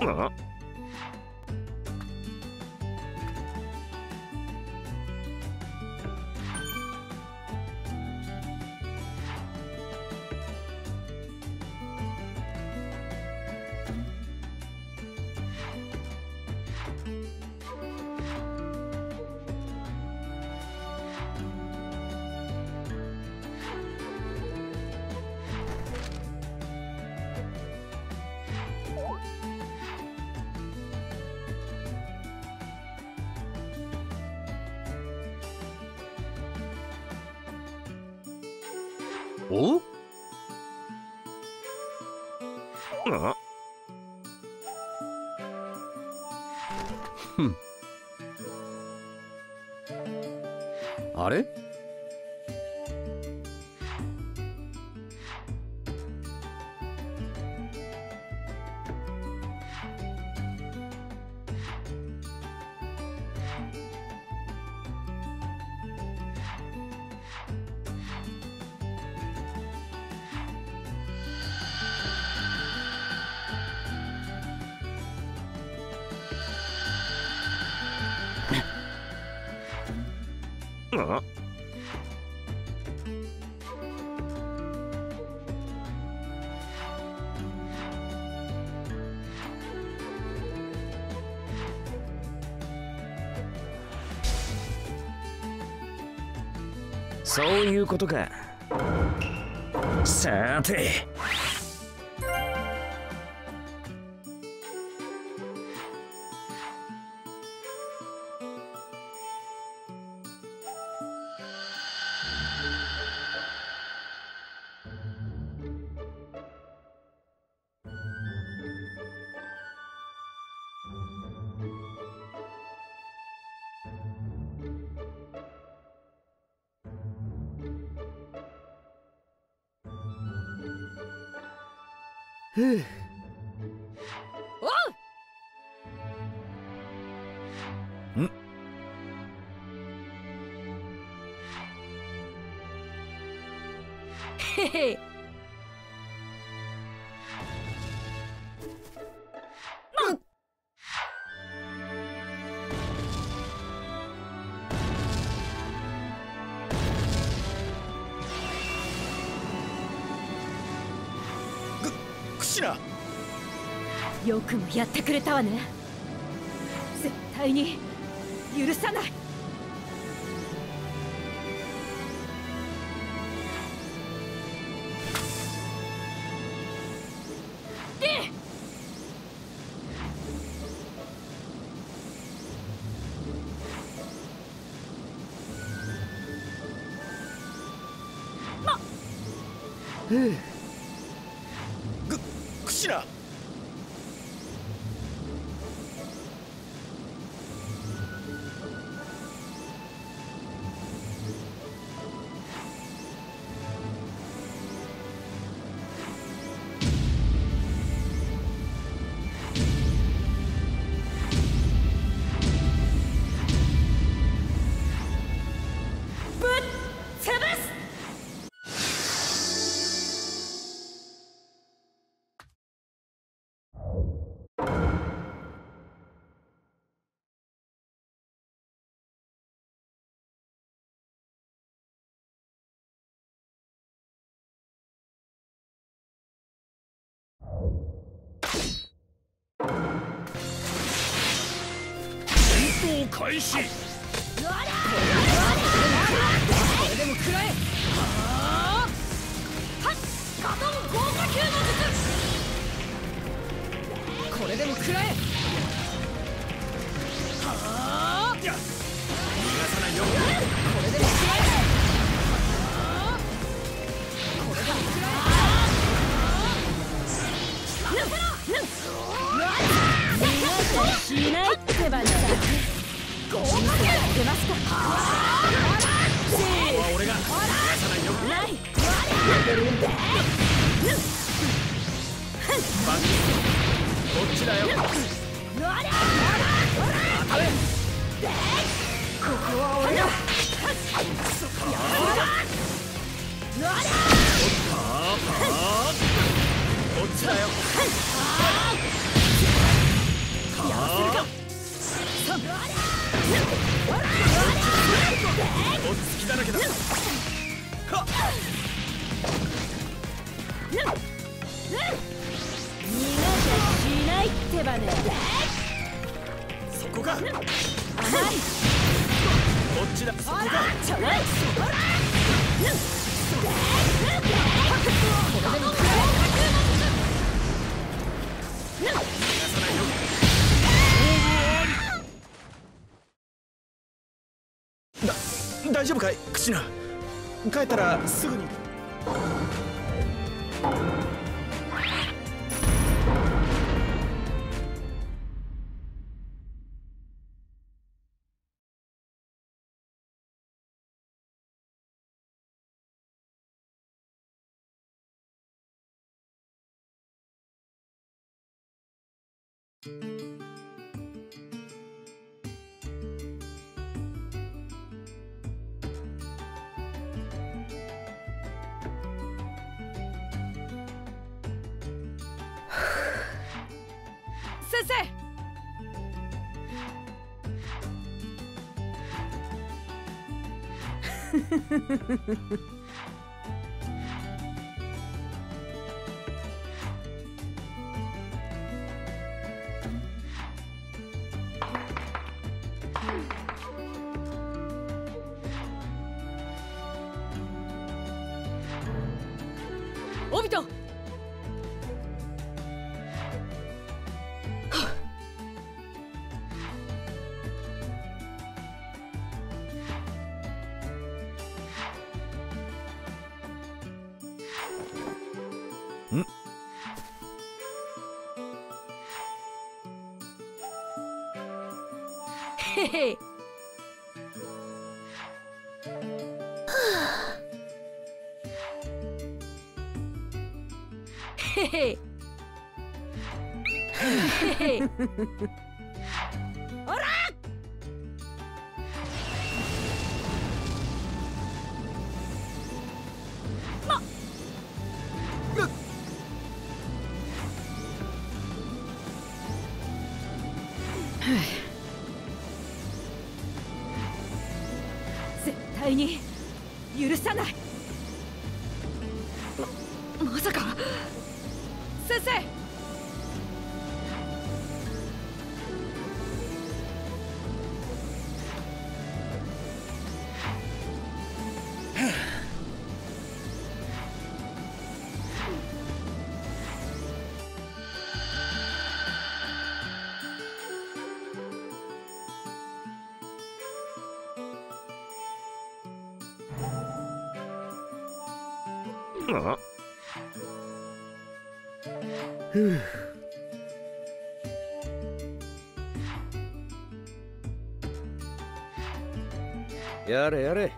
Uh-huh. お？あ？ふん。あれ？あそういうことか。さてふうおうんへへクシナよくもやってくれたわね。絶対に許さない。うぐ開始。出ますかせーは俺が逃がさないよないバンこっちだよ。当たれここは俺のパーパーこっちだよおっつきだらけだはっ逃がしゃしないってばねそこかちだ。そこか大丈夫かい？クシナ帰ったらすぐに。先生 オビトへへへへへへ絶対に許さない。ふう。やれやれ。